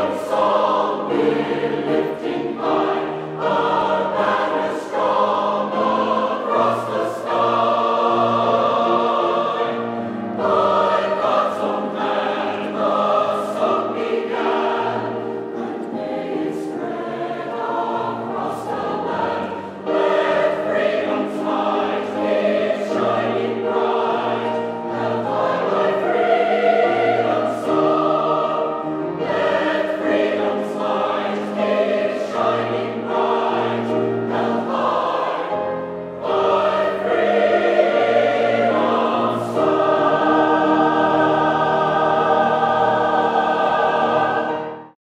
song we're